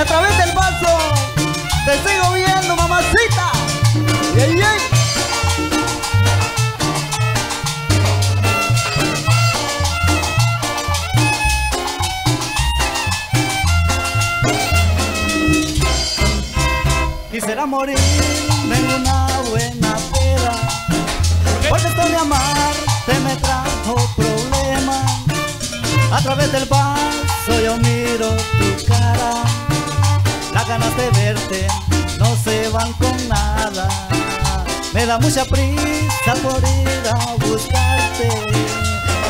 a través del vaso te sigo viendo, mamacita. ¡Ey, ey! Quisiera morirme en una buena peda Porque esto de amarte me trajo problemas A través del vaso yo miro tu cara ganas de verte no se van con nada Me da mucha prisa por ir a buscarte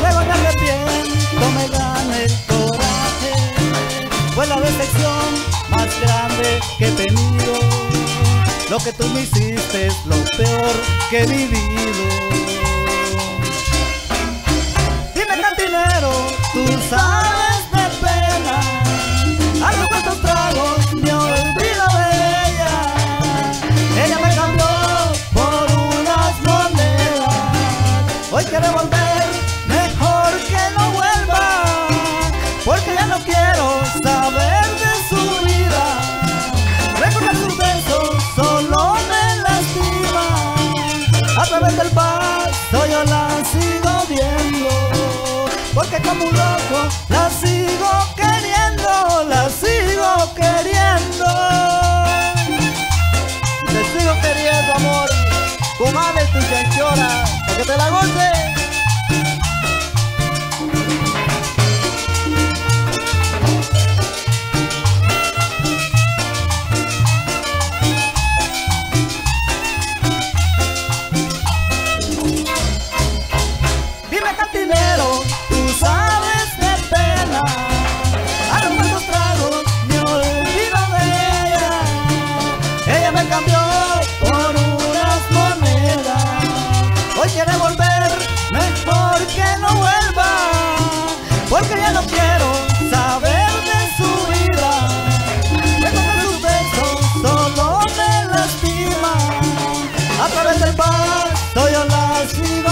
Luego me arrepiento, me gana el coraje Fue la decepción más grande que he tenido. Lo que tú me hiciste es lo peor que he vivido. Dime cantinero, tú sabes La sigo queriendo, la sigo queriendo. Te sigo queriendo, amor. Comadre tu chanchora, para que te la goce. porque no vuelva, porque ya no quiero saber de su vida. Tengo que sus besos solo me lastima, a través del pasto yo la sigo.